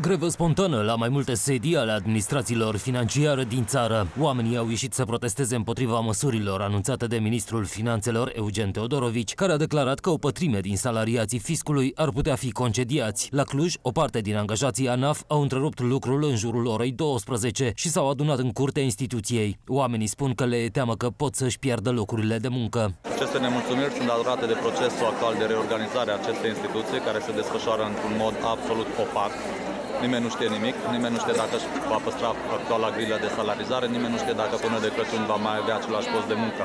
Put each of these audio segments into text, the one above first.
Grevă spontană la mai multe sedii ale administrațiilor financiare din țară. Oamenii au ieșit să protesteze împotriva măsurilor anunțate de ministrul finanțelor Eugen Teodorovici, care a declarat că o pătrime din salariații fiscului ar putea fi concediați. La Cluj, o parte din angajații ANAF au întrerupt lucrul în jurul orei 12 și s-au adunat în curtea instituției. Oamenii spun că le e teamă că pot să-și pierdă locurile de muncă. Aceste nemulțumiri sunt datorate de procesul actual de reorganizare a acestei instituții, care se desfășoară într-un mod absolut opac. Nimeni nu știe nimic, nimeni nu știe dacă își va păstra actuala grilă de salarizare, nimeni nu știe dacă până de Crăciun va mai avea același post de muncă.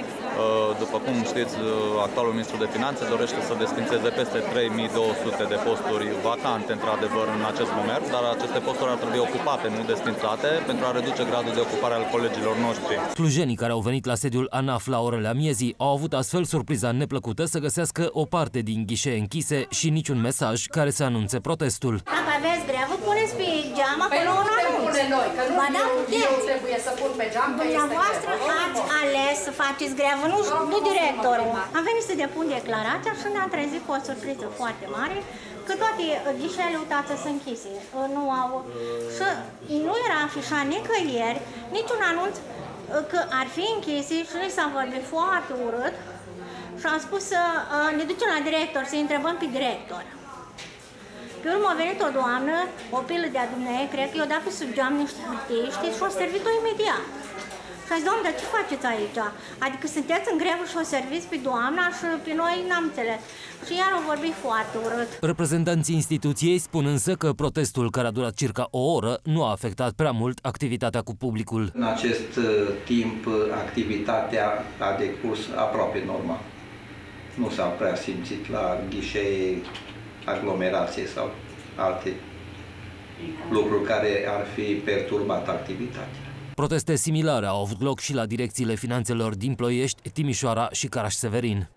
Uh, după cum știți, uh, actualul ministru de finanțe dorește să desfințeze peste 3200 de posturi vacante, într-adevăr, în acest moment, dar aceste posturi ar trebui ocupate, nu desfințate, pentru a reduce gradul de ocupare al colegilor noștri. Clujenii care au venit la sediul ANAF la orele amiezii au avut astfel surpriza neplăcută să găsească o parte din ghișee închise și niciun mesaj care să anunțe protestul. Dacă aveți grevă, puneți pe geam acolo păi un anunț. noi, că nu Ba da, eu trebuie să pun pe geam că Dumneavoastră ați ales să faceți grevă, nu, nu directorul. Am venit să depun declarația și ne-am trezit cu o surpriză foarte mare că toate ghișele uitați sunt închise. Nu au... Și nu era afișat nicăieri, niciun anunț că ar fi închise și noi s-a vorbit foarte urât și am spus să ne ducem la director, să întrebăm pe director. Pe urmă a venit o doamnă, o pilă de-a dumneavoastră, cred că i-o dat pe sub geam niște hârtii, știți, și o servit-o imediat. Și a zis, doamne, dar ce faceți aici? Adică sunteți în grevă și o serviți pe doamna și pe noi n-am înțeles. Și iar au vorbit foarte urât. Reprezentanții instituției spun însă că protestul care a durat circa o oră nu a afectat prea mult activitatea cu publicul. În acest uh, timp, uh, activitatea a decurs aproape normal. Nu s-a prea simțit la ghișee aglomerație sau alte lucruri care ar fi perturbat activitatea. Proteste similare au avut loc și la direcțiile finanțelor din Ploiești, Timișoara și Caraș-Severin.